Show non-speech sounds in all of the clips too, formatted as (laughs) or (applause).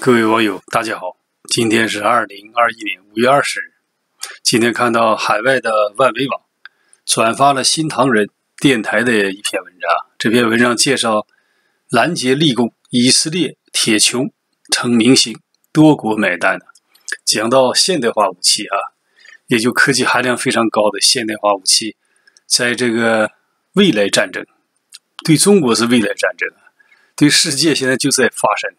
各位网友，大家好，今天是二零二一年五月二十日。今天看到海外的万维网转发了新唐人电台的一篇文章，这篇文章介绍拦截立功，以色列铁穹成明星，多国买单的，讲到现代化武器啊，也就科技含量非常高的现代化武器，在这个未来战争，对中国是未来战争。对世界现在就在发生，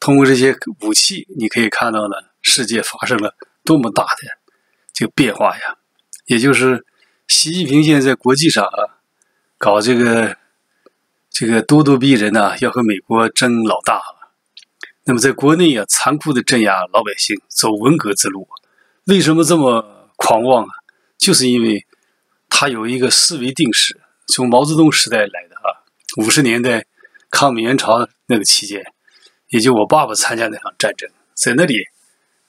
通过这些武器，你可以看到呢，世界发生了多么大的这个变化呀！也就是习近平现在在国际上啊，搞这个这个咄咄逼人呐，要和美国争老大了。那么在国内啊，残酷的镇压老百姓，走文革之路。为什么这么狂妄啊？就是因为他有一个思维定式，从毛泽东时代来的啊，五十年代。抗美援朝那个期间，也就我爸爸参加那场战争，在那里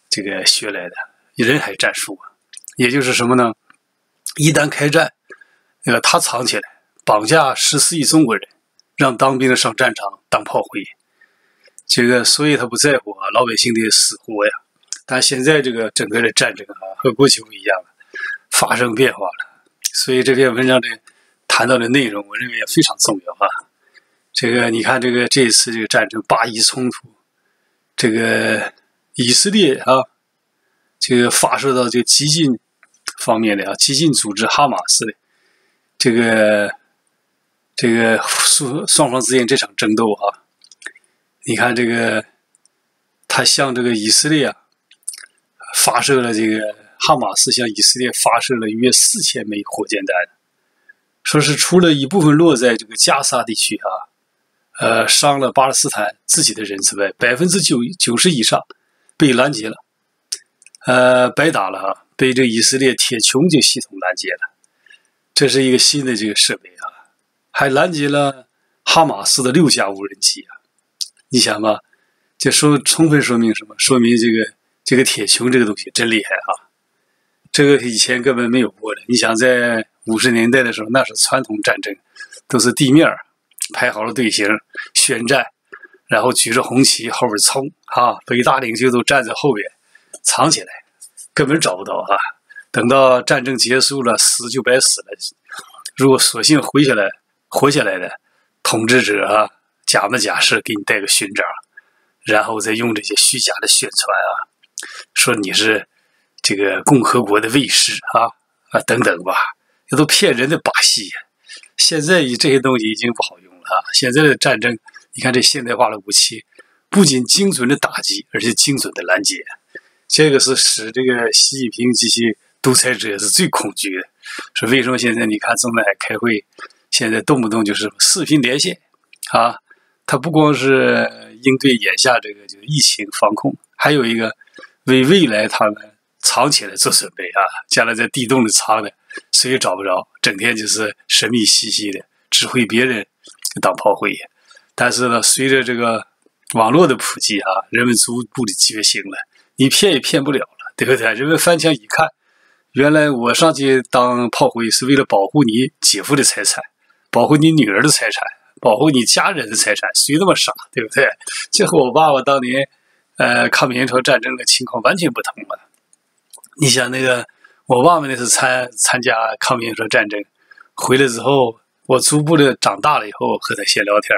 这个学来的人海战术啊，也就是什么呢？一旦开战，那个他藏起来，绑架十四亿中国人，让当兵的上战场当炮灰，这个所以他不在乎啊老百姓的死活呀。但现在这个整个的战争啊，和过去不一样了，发生变化了。所以这篇文章的谈到的内容，我认为也非常重要啊。这个你看，这个这次这个战争巴以冲突，这个以色列啊，这个发射到这个激进方面的啊，激进组织哈马斯的这个这个双双方之间这场争斗啊，你看这个他向这个以色列啊发射了这个哈马斯向以色列发射了约四千枚火箭弹，说是除了一部分落在这个加沙地区啊。呃，伤了巴勒斯坦自己的人之外，百分之九九十以上被拦截了，呃，白打了哈，被这以色列铁穹这系统拦截了。这是一个新的这个设备啊，还拦截了哈马斯的六架无人机啊。你想吧，这说充分说明什么？说明这个这个铁穹这个东西真厉害啊！这个以前根本没有过的。你想，在五十年代的时候，那是传统战争，都是地面排好了队形，宣战，然后举着红旗后边冲啊！伟大领袖都站在后边，藏起来，根本找不到啊！等到战争结束了，死就白死了。如果索性活下来，活下来的统治者啊，假模假式给你带个勋章，然后再用这些虚假的宣传啊，说你是这个共和国的卫士啊啊等等吧，这都骗人的把戏。现在这些东西已经不好用。啊，现在的战争，你看这现代化的武器，不仅精准的打击，而且精准的拦截，这个是使这个习近平及其独裁者是最恐惧的。说为什么现在你看正在开会，现在动不动就是视频连线啊？他不光是应对眼下这个就是疫情防控，还有一个为未来他们藏起来做准备啊，将来在地洞里藏的，谁也找不着，整天就是神秘兮兮的指挥别人。当炮灰，但是呢，随着这个网络的普及啊，人们逐步的觉醒了，你骗也骗不了了，对不对？人们翻墙一看，原来我上去当炮灰是为了保护你姐夫的财产，保护你女儿的财产，保护你家人的财产，谁那么傻，对不对？这和我爸爸当年呃抗美援朝战争的情况完全不同了。你想那个我爸爸那是参参加抗美援朝战争回来之后。我逐步的长大了以后和他闲聊天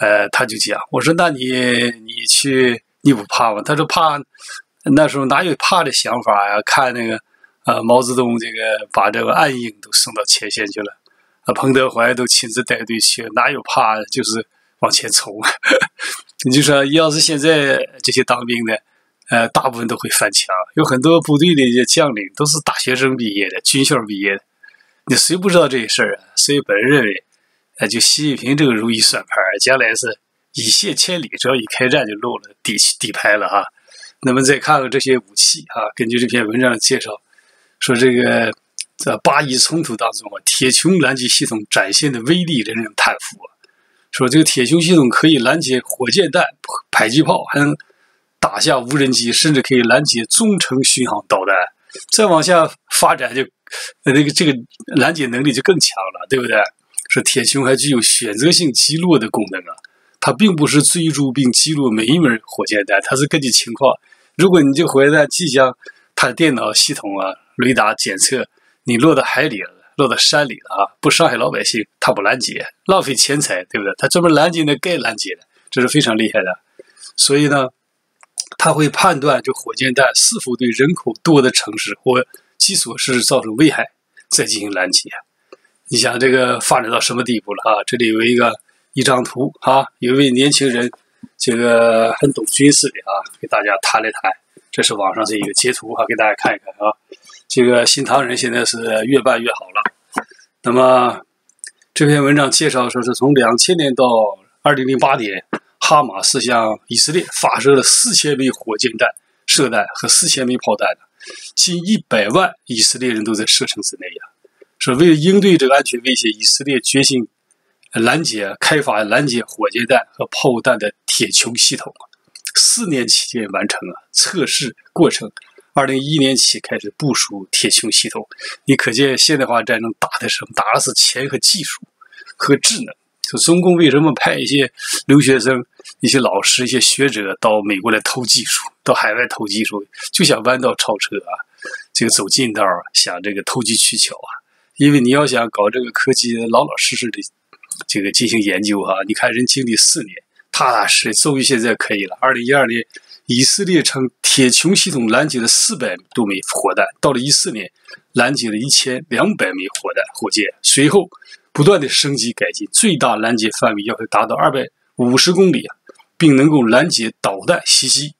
呃，他就讲，我说那你你去你不怕吗？他说怕，那时候哪有怕的想法呀？看那个，呃，毛泽东这个把这个暗影都送到前线去了，啊，彭德怀都亲自带队去，哪有怕？就是往前冲。(laughs) 你就说，要是现在这些当兵的，呃，大部分都会翻墙，有很多部队的将领都是大学生毕业的，军校毕业的。你谁不知道这些事儿啊？所以本人认为，呃，就习近平这个如意算盘，将来是一泻千里，只要一开战就露了底底牌了哈。那么再看看这些武器啊，根据这篇文章的介绍，说这个在巴以冲突当中啊，铁穹拦截系统展现的威力令人叹服。说这个铁穹系统可以拦截火箭弹、迫击炮，还能打下无人机，甚至可以拦截中程巡航导弹。再往下发展就。那这个这个拦截能力就更强了，对不对？说铁穹还具有选择性击落的功能啊，它并不是追逐并击落每一枚火箭弹，它是根据情况。如果你这火箭弹即将，它的电脑系统啊，雷达检测你落到海里了，落到山里了啊，不伤害老百姓，它不拦截，浪费钱财，对不对？它专门拦截那该拦截的，这是非常厉害的。所以呢，它会判断这火箭弹是否对人口多的城市或基础是造成危害，再进行拦截。你想这个发展到什么地步了啊？这里有一个一张图啊，有一位年轻人，这个很懂军事的啊，给大家谈了谈。这是网上这一个截图哈，给大家看一看啊。这个新唐人现在是越办越好了。那么这篇文章介绍说是从两千年到二零零八年，哈马斯向以色列发射了四千枚火箭弹、射弹和四千枚炮弹近一百万以色列人都在射程之内呀。说为了应对这个安全威胁，以色列决心拦截、开发拦截火箭弹和炮弹的铁穹系统，四年期间完成啊测试过程。二零一一年起开始部署铁穹系统，你可见现代化战争打的什么？打的是钱和技术和智能。就中共为什么派一些留学生、一些老师、一些学者到美国来偷技术，到海外偷技术，就想弯道超车啊？这个走近道，想这个投机取巧啊？因为你要想搞这个科技，老老实实的这个进行研究啊，你看人经历四年，踏踏实实，终于现在可以了。二零一二年，以色列称铁穹系统拦截了四百多枚火弹，到了一四年，拦截了一千两百枚火弹火箭，随后不断的升级改进，最大拦截范围要达到二百五十公里啊，并能够拦截导弹袭击。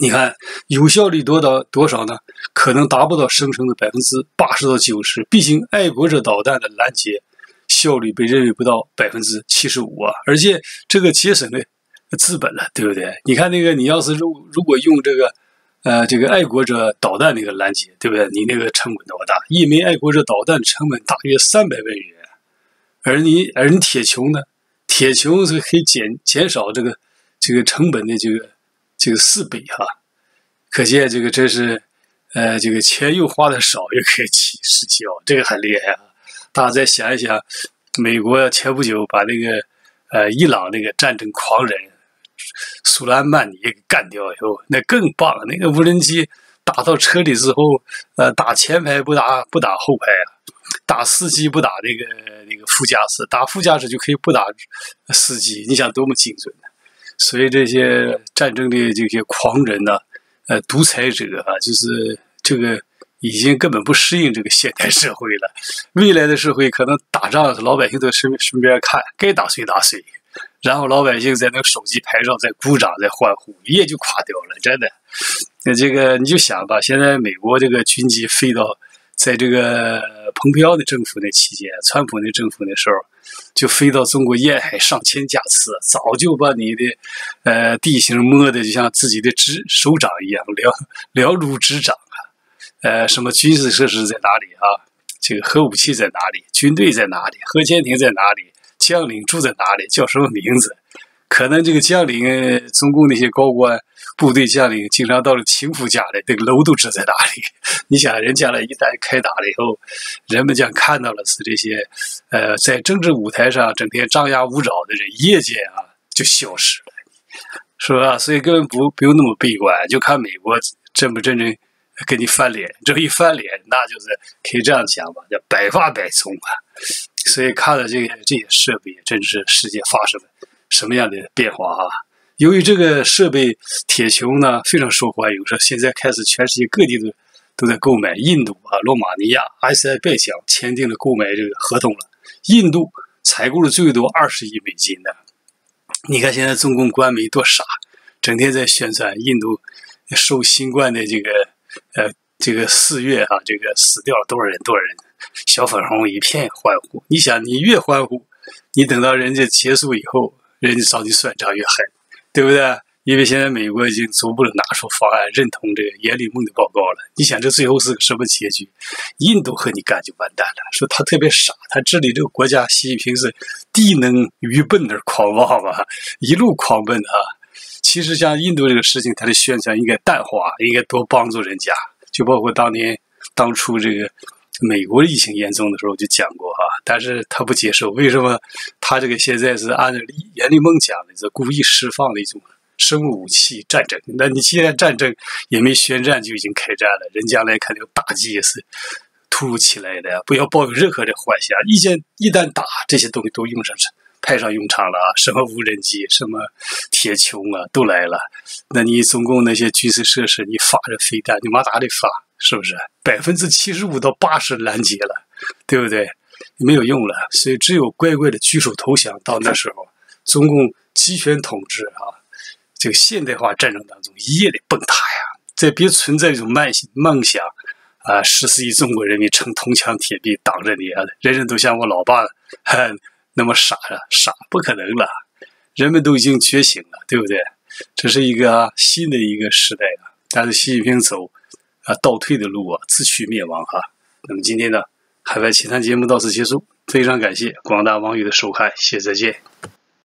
你看有效率多到多少呢？可能达不到生成的百分之八十到九十。毕竟爱国者导弹的拦截效率被认为不到百分之七十五啊，而且这个节省了资本了，对不对？你看那个，你要是如如果用这个，呃，这个爱国者导弹那个拦截，对不对？你那个成本多大？一枚爱国者导弹成本大约三百万元，而你而你铁穹呢？铁穹是可以减减少这个这个成本的这个。这个四倍哈，可见这个真是，呃，这个钱又花的少，又可以起实效，这个很厉害啊！大家再想一想，美国前不久把那个呃伊朗那个战争狂人苏莱曼尼给干掉以后，那更棒！那个无人机打到车里之后，呃，打前排不打不打后排啊，打司机不打那个那个副驾驶，打副驾驶就可以不打司机，你想多么精准呢？所以这些战争的这些狂人呢，呃，独裁者啊，就是这个已经根本不适应这个现代社会了。未来的社会可能打仗，老百姓都身身边看，该打谁打谁，然后老百姓在那个手机拍照，在鼓掌，在欢呼，一夜就垮掉了，真的。那这个你就想吧，现在美国这个军机飞到，在这个蓬佩奥的政府那期间，川普那政府那时候。就飞到中国沿海上千架次，早就把你的呃地形摸的就像自己的指手掌一样了了如指掌啊！呃，什么军事设施在哪里啊？这个核武器在哪里？军队在哪里？核潜艇在哪里？将领住在哪里？叫什么名字？可能这个将领，中共那些高官、部队将领，经常到了情妇家里，这个楼都知在哪里。(laughs) 你想，人家了一旦开打了以后，人们将看到了是这些，呃，在政治舞台上整天张牙舞爪的人，夜间啊就消失了，是吧？所以根本不不用那么悲观，就看美国真不真正跟你翻脸。这一翻脸，那就是可以这样讲吧，叫百发百中啊。所以看了这个这些设备，真是世界发生了。什么样的变化啊？由于这个设备铁穹呢非常受欢迎，说现在开始全世界各地都都在购买。印度啊、罗马尼亚、埃塞拜疆签订了购买这个合同了。印度采购了最多二十亿美金的。你看现在中共官媒多傻，整天在宣传印度受新冠的这个呃这个四月啊，这个死掉多少人多少人，小粉红一片欢呼。你想你越欢呼，你等到人家结束以后。人家找你算账越狠，对不对？因为现在美国已经逐步的拿出方案，认同这个阎立梦的报告了。你想这最后是个什么结局？印度和你干就完蛋了。说他特别傻，他治理这个国家，习近平是低能愚笨而狂妄吧，一路狂奔啊。其实像印度这个事情，他的宣传应该淡化，应该多帮助人家。就包括当年当初这个美国疫情严重的时候就讲过哈，但是他不接受，为什么？他这个现在是按照阎立梦讲的，是故意释放的一种生物武器战争。那你既然战争也没宣战就已经开战了，人将来肯定打击也是突如其来的，不要抱有任何的幻想。一见一旦打，这些东西都用上派上用场了啊！(laughs) 什么无人机，什么铁穹啊，都来了。那你中共那些军事设施，你发着飞弹，你马达得发，是不是？百分之七十五到八十拦截了，对不对？没有用了，所以只有乖乖的举手投降。到那时候，中共集权统治啊，这个现代化战争当中一夜的崩塌呀！再别存在一种慢性梦想啊，十四亿中国人民成铜墙铁壁挡着你啊，人人都像我老爸哼 (laughs) 那么傻了，傻不可能了。人们都已经觉醒了，对不对？这是一个新的一个时代啊！但是习近平走啊倒退的路啊，自取灭亡啊。那么今天呢？海外奇谈节目到此结束，非常感谢广大网友的收看，谢谢再见。